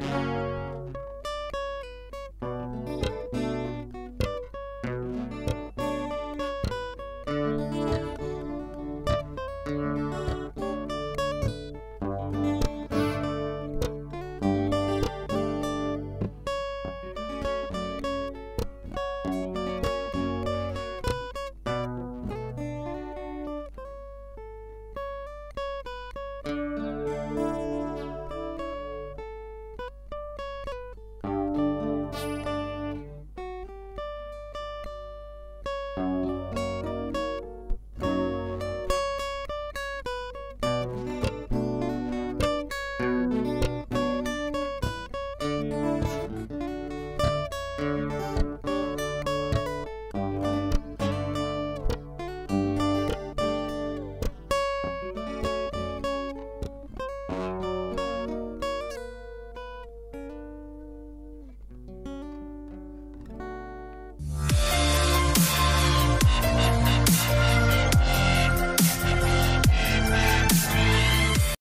Bye.